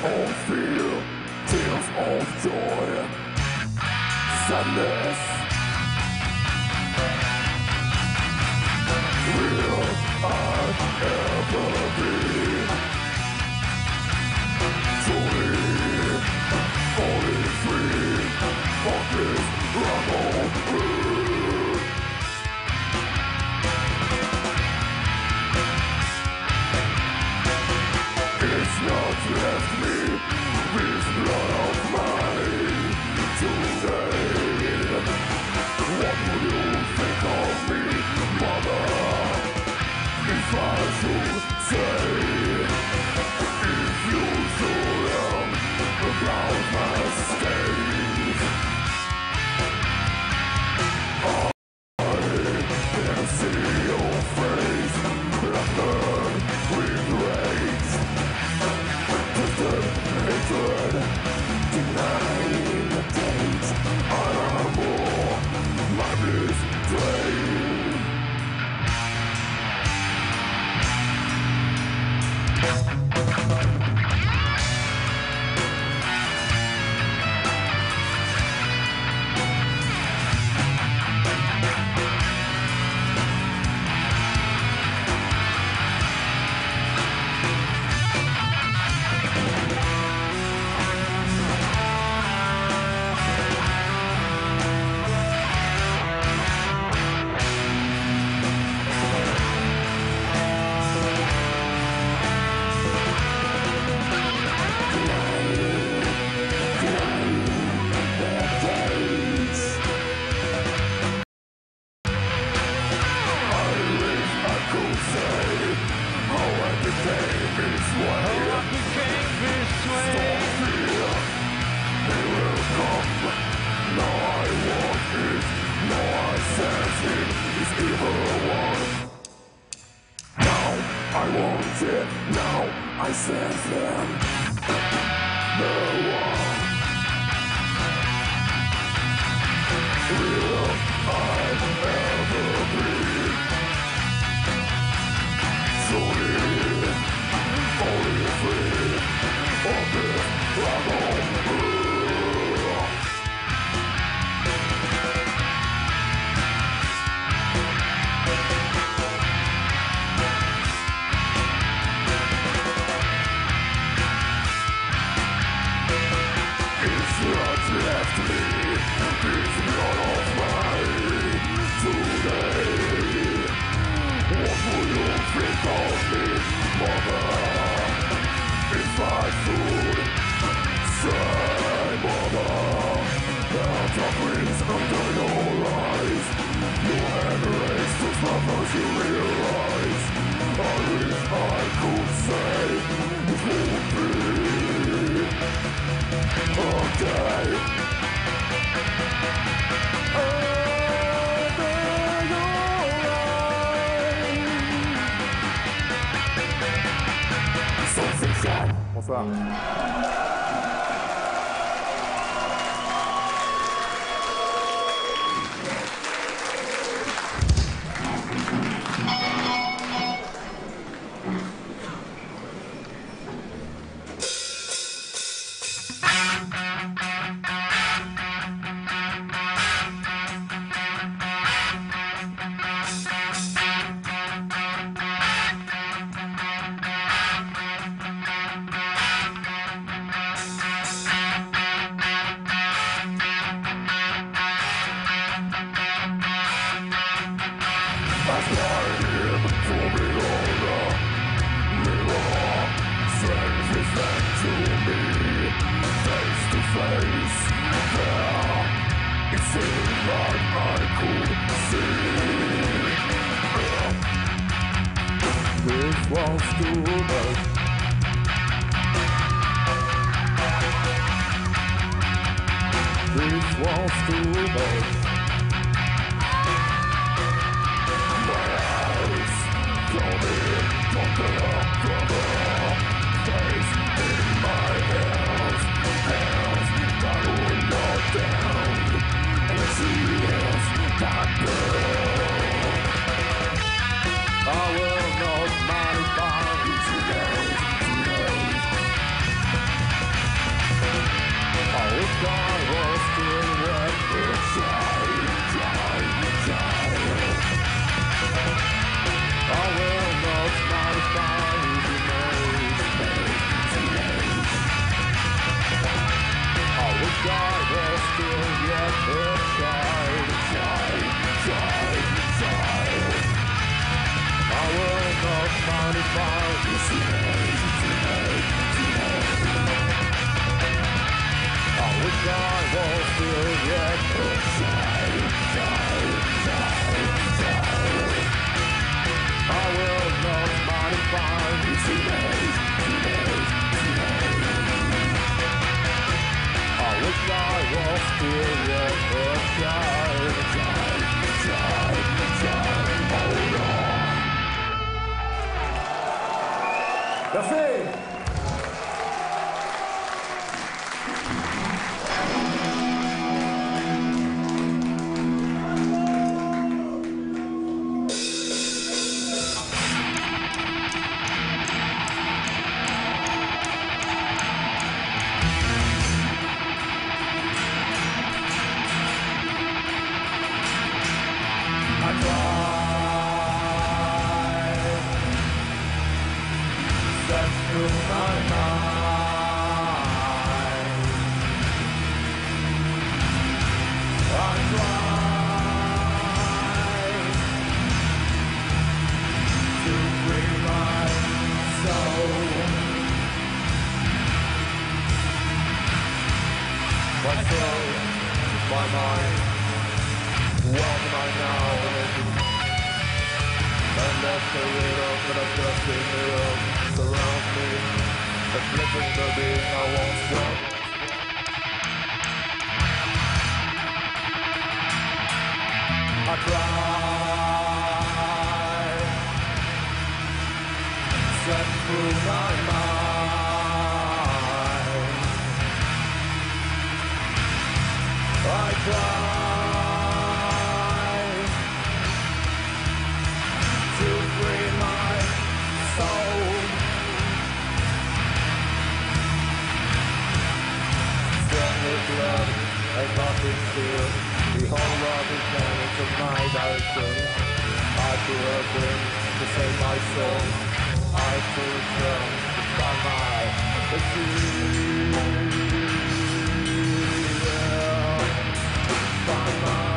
feel tears of joy, sadness. Thank you. to save my soul I prefer to by my dream By my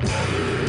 Brothers.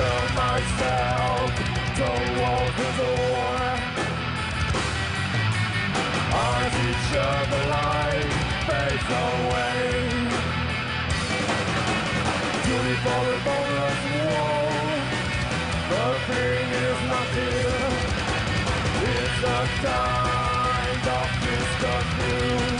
to myself. To walk the door I feature the light fades away. Duty for the bonus wall The thing is not here. It's a kind of disgust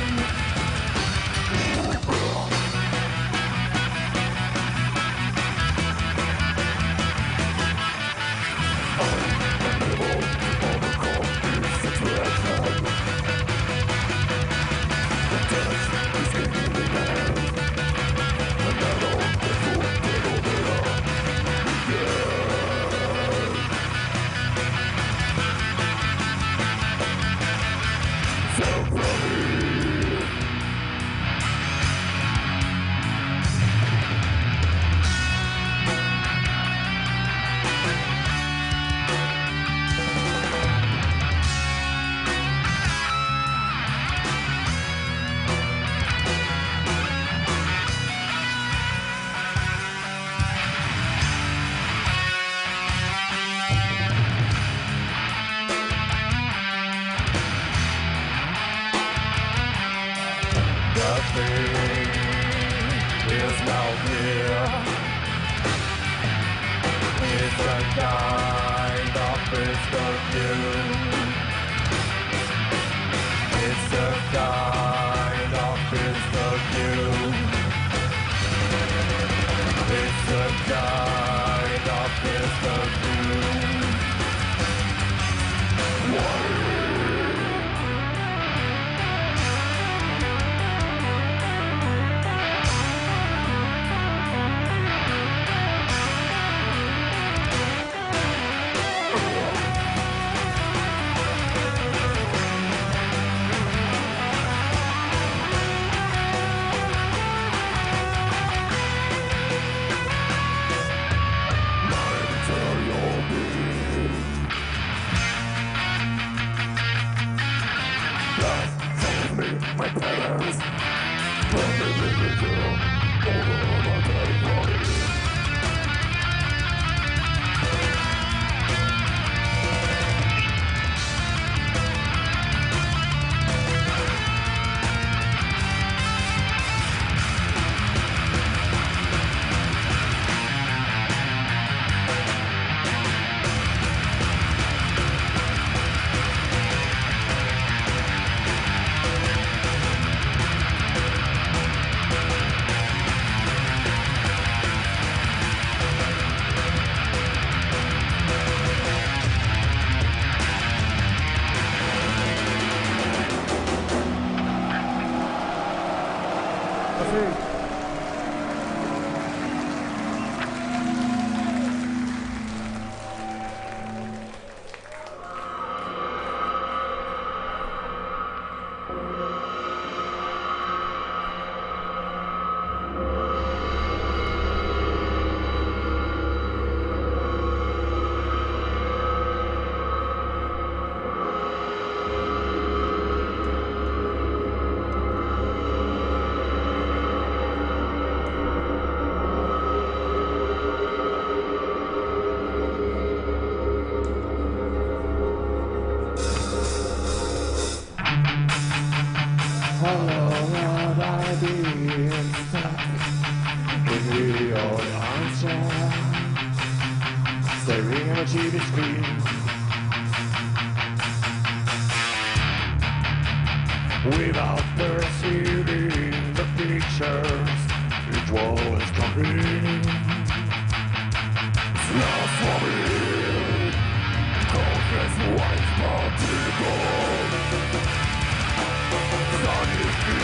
here a kind of distant view. being stuck in your staring at a TV screen. Without perceiving the features, each wall is complete. For me.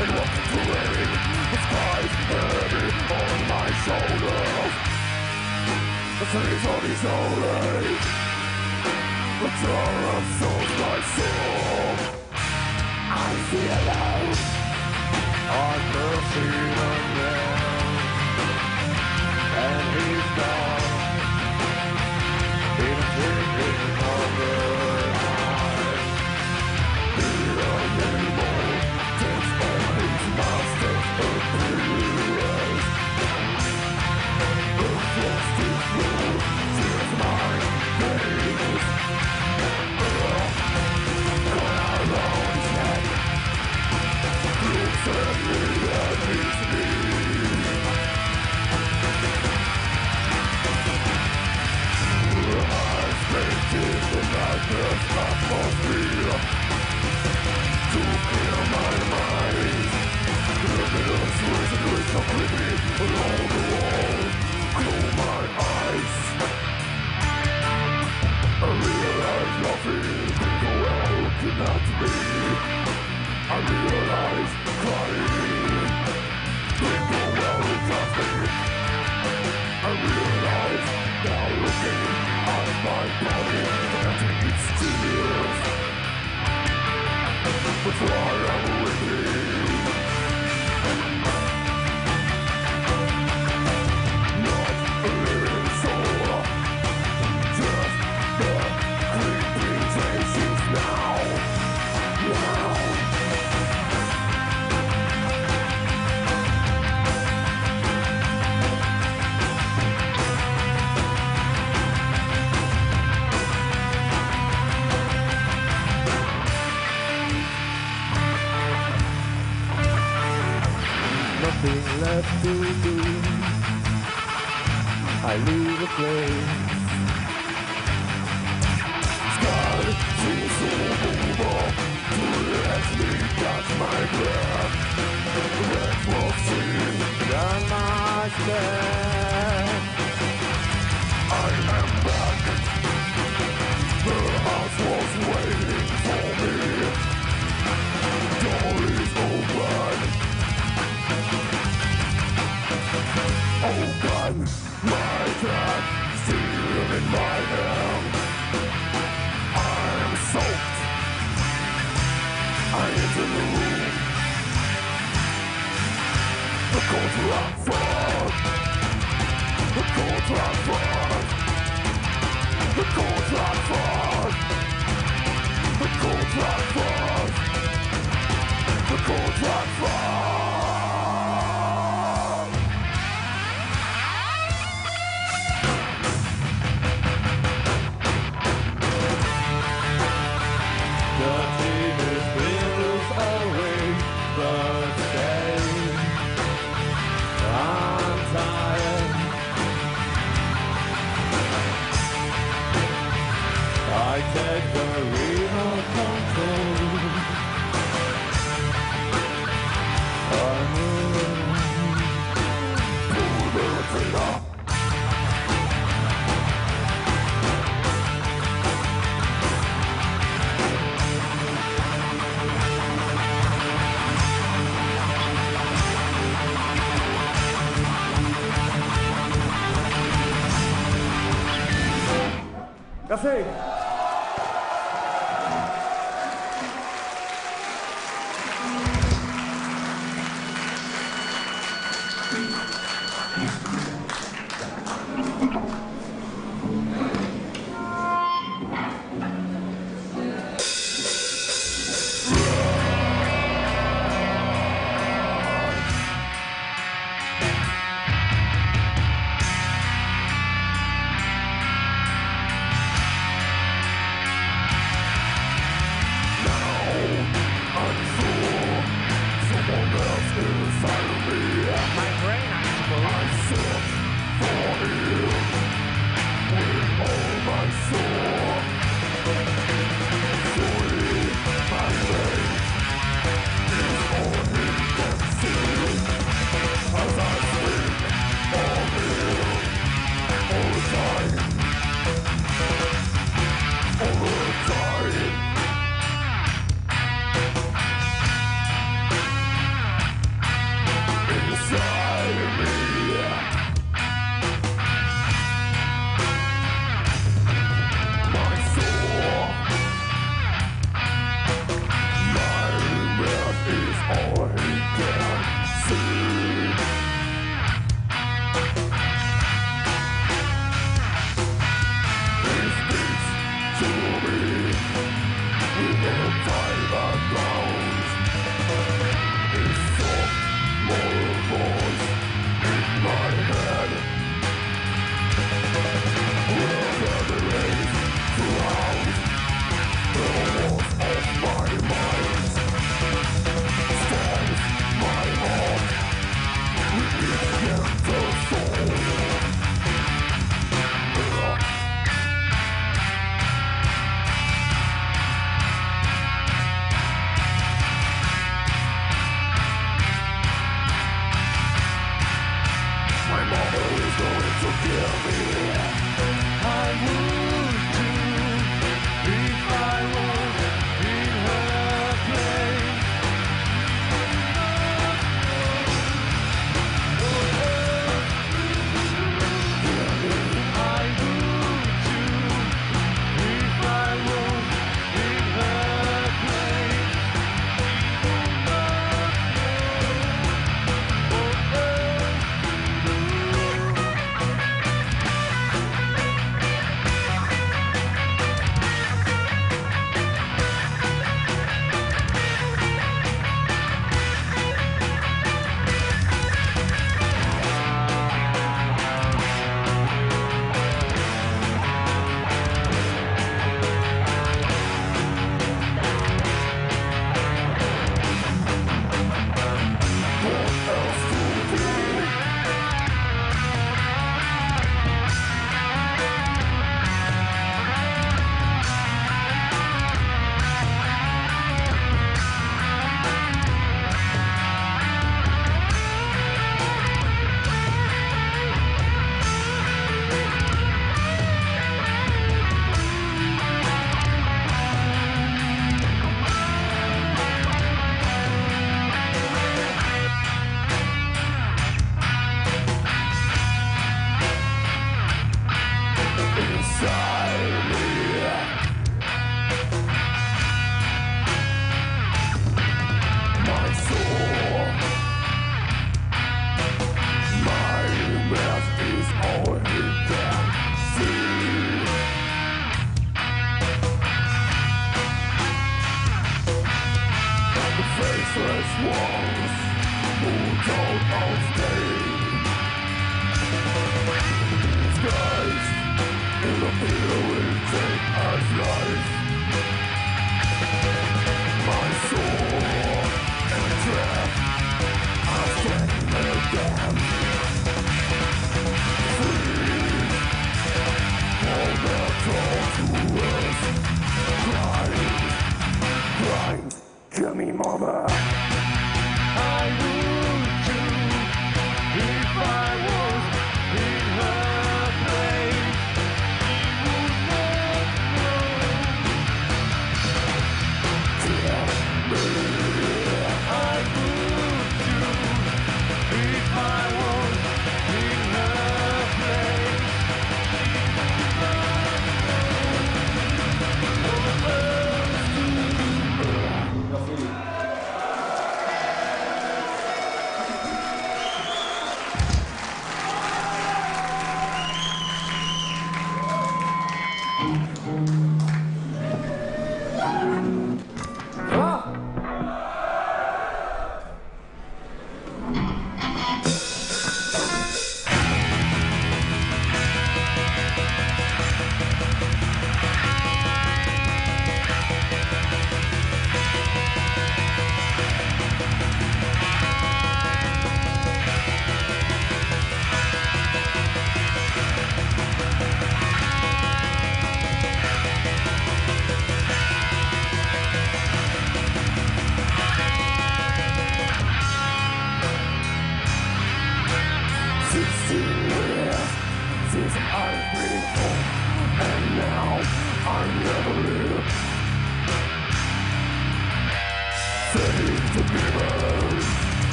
and what the weight The sky's heavy on my shoulders. The face on his holy, the jar of my soul. I feel alone. I perceive a man, and Rock.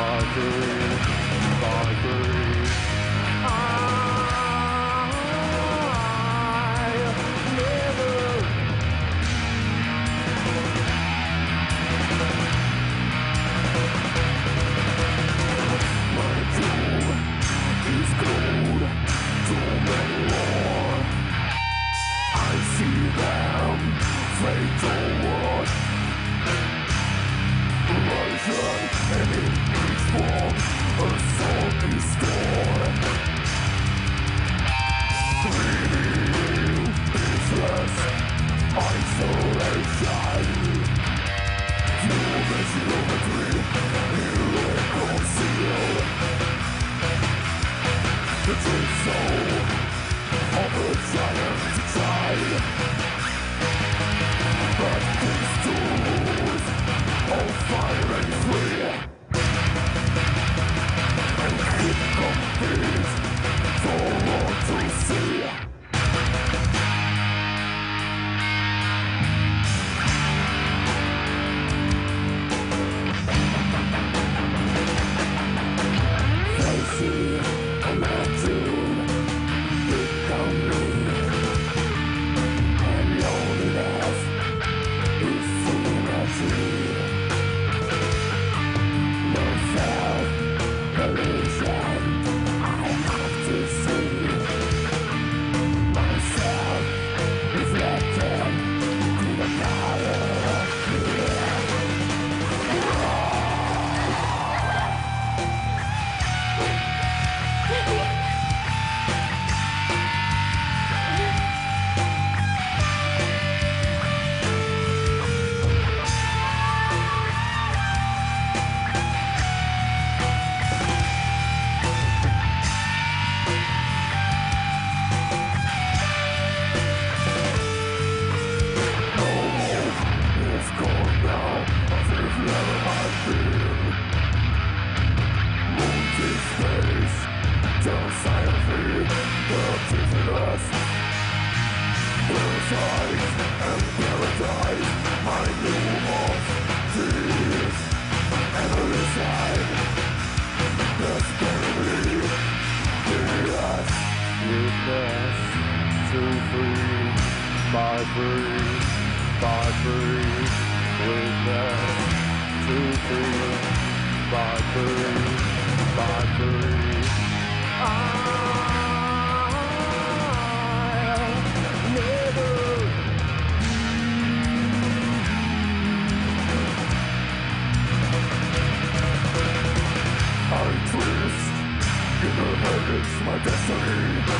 Barbary, Barbary. free, by free, by free, with that to free, by free, by free. I'll never I twist, in her head it's my destiny.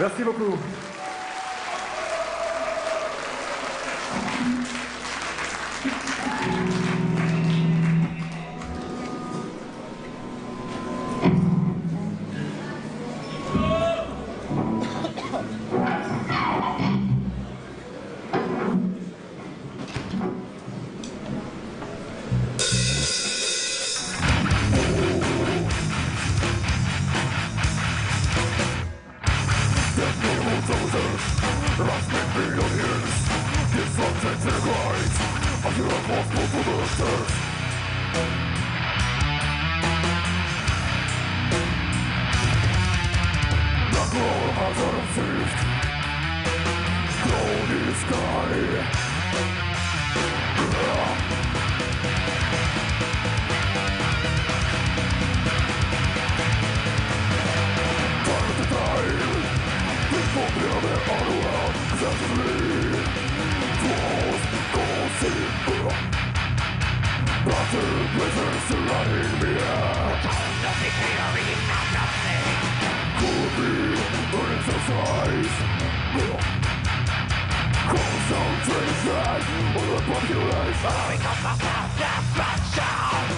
Merci beaucoup. lies Concentration. On the population Because my past is mentioned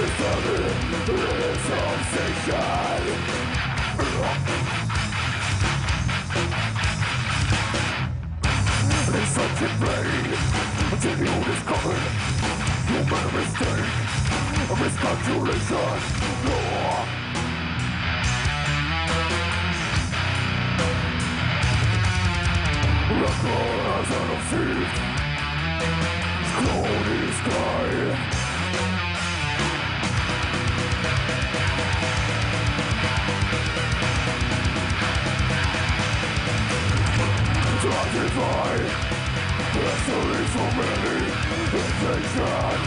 Insanity is obsession Inside your until you discover you mistake, miscalculation. No. Record as an offense, cloudy sky. Justify there's so many things that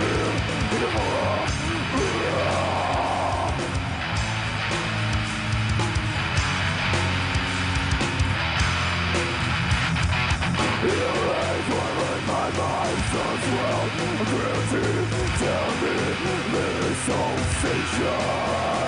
live in a horror well, gravity, tell me this sensation